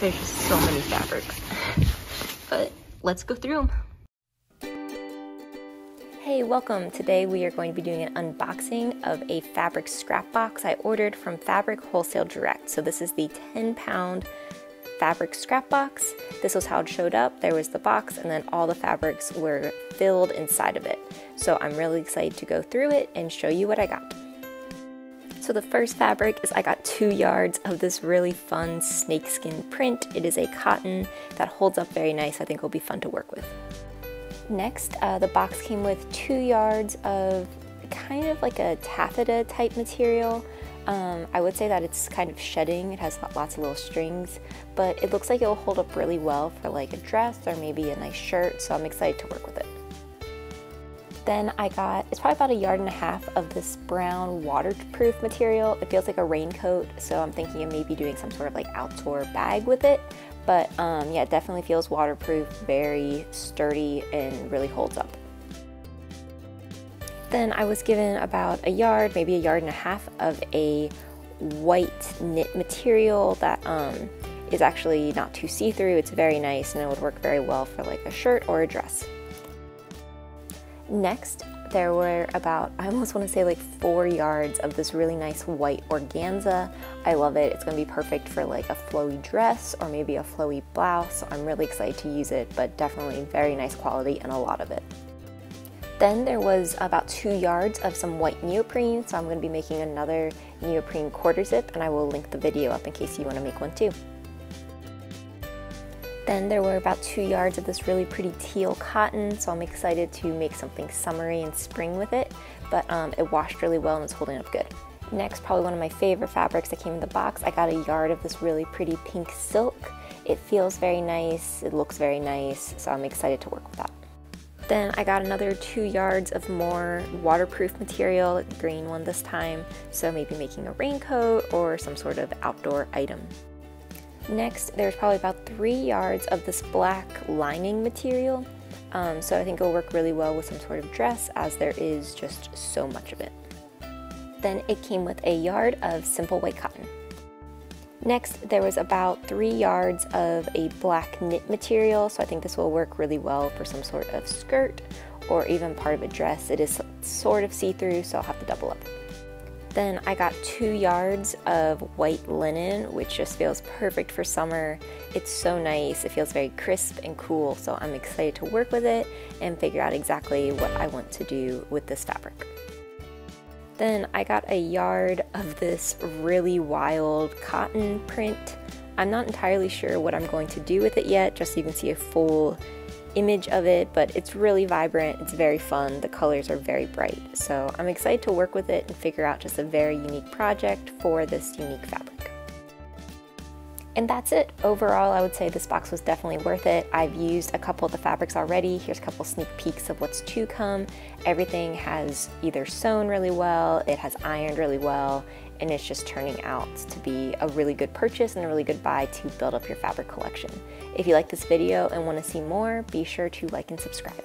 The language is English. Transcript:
There's just so many fabrics. but let's go through them. Hey, welcome. Today we are going to be doing an unboxing of a fabric scrap box I ordered from Fabric Wholesale Direct. So this is the 10 pound fabric scrap box. This was how it showed up. There was the box and then all the fabrics were filled inside of it. So I'm really excited to go through it and show you what I got. So the first fabric is I got two yards of this really fun snakeskin print. It is a cotton that holds up very nice. I think will be fun to work with. Next, uh, the box came with two yards of kind of like a taffeta type material. Um, I would say that it's kind of shedding, it has lots of little strings, but it looks like it will hold up really well for like a dress or maybe a nice shirt, so I'm excited to work with it. Then I got, it's probably about a yard and a half of this brown waterproof material. It feels like a raincoat, so I'm thinking of maybe doing some sort of like outdoor bag with it. But um, yeah, it definitely feels waterproof, very sturdy, and really holds up. Then I was given about a yard, maybe a yard and a half of a white knit material that um, is actually not too see-through. It's very nice and it would work very well for like a shirt or a dress. Next, there were about, I almost want to say like four yards of this really nice white organza. I love it. It's going to be perfect for like a flowy dress or maybe a flowy blouse. I'm really excited to use it, but definitely very nice quality and a lot of it. Then there was about two yards of some white neoprene, so I'm going to be making another neoprene quarter zip and I will link the video up in case you want to make one too. Then there were about two yards of this really pretty teal cotton, so I'm excited to make something summery and spring with it, but um, it washed really well and it's holding up good. Next, probably one of my favorite fabrics that came in the box, I got a yard of this really pretty pink silk. It feels very nice, it looks very nice, so I'm excited to work with that. Then I got another two yards of more waterproof material, green one this time, so maybe making a raincoat or some sort of outdoor item. Next, there's probably about three yards of this black lining material. Um, so I think it'll work really well with some sort of dress as there is just so much of it. Then it came with a yard of simple white cotton. Next, there was about three yards of a black knit material, so I think this will work really well for some sort of skirt or even part of a dress. It is sort of see-through, so I'll have to double up. Then I got two yards of white linen, which just feels perfect for summer. It's so nice, it feels very crisp and cool, so I'm excited to work with it and figure out exactly what I want to do with this fabric. Then I got a yard of this really wild cotton print. I'm not entirely sure what I'm going to do with it yet, just so you can see a full image of it, but it's really vibrant, it's very fun, the colors are very bright. So I'm excited to work with it and figure out just a very unique project for this unique fabric. And that's it. Overall, I would say this box was definitely worth it. I've used a couple of the fabrics already. Here's a couple sneak peeks of what's to come. Everything has either sewn really well, it has ironed really well, and it's just turning out to be a really good purchase and a really good buy to build up your fabric collection. If you like this video and want to see more, be sure to like and subscribe.